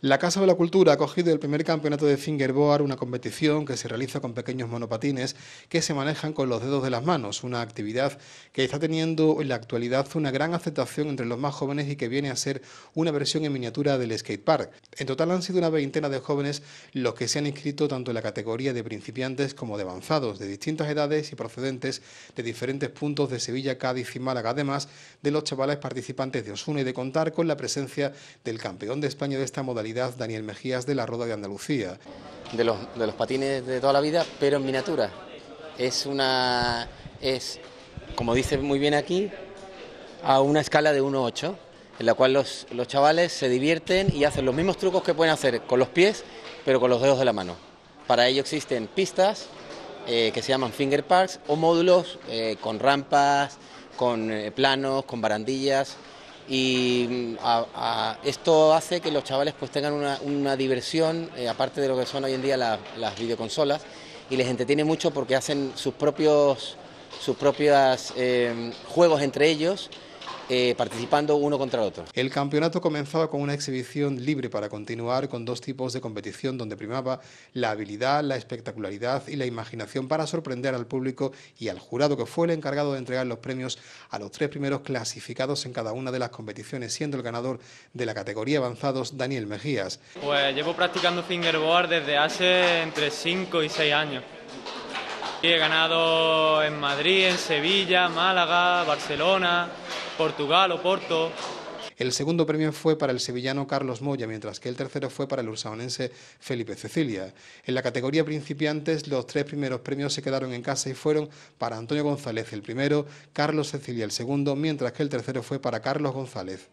La Casa de la Cultura ha acogido el primer campeonato de fingerboard, una competición que se realiza con pequeños monopatines que se manejan con los dedos de las manos, una actividad que está teniendo en la actualidad una gran aceptación entre los más jóvenes y que viene a ser una versión en miniatura del skatepark. En total han sido una veintena de jóvenes los que se han inscrito tanto en la categoría de principiantes como de avanzados, de distintas edades y procedentes de diferentes puntos de Sevilla, Cádiz y Málaga, además de los chavales participantes de Osuna y de contar con la presencia del campeón de España de esta modalidad Daniel Mejías de la Roda de Andalucía. De los, patines de toda la vida, pero en miniatura. Es una. es, como dice muy bien aquí, a una escala de 1,8, en la cual los, los chavales se divierten y hacen los mismos trucos que pueden hacer con los pies, pero con los dedos de la mano. Para ello existen pistas eh, que se llaman finger parks o módulos eh, con rampas, con eh, planos, con barandillas y mm, esto hace que los chavales pues tengan una, diversión, eh, aparte de lo que son hoy en día las videoconsolas, y les entretiene mucho porque hacen sus propios sus propios eh, juegos entre ellos eh, participando uno contra el otro. El campeonato comenzaba con una exhibición libre para continuar con dos tipos de competición donde primaba la habilidad, la espectacularidad y la imaginación para sorprender al público y al jurado que fue el encargado de entregar los premios a los tres primeros clasificados en cada una de las competiciones, siendo el ganador de la categoría avanzados Daniel Mejías. Pues llevo practicando fingerboard desde hace entre 5 y 6 años. He ganado en Madrid, en Sevilla, Málaga, Barcelona, Portugal, Oporto. El segundo premio fue para el sevillano Carlos Moya, mientras que el tercero fue para el ursaonense Felipe Cecilia. En la categoría principiantes, los tres primeros premios se quedaron en casa y fueron para Antonio González el primero, Carlos Cecilia el segundo, mientras que el tercero fue para Carlos González.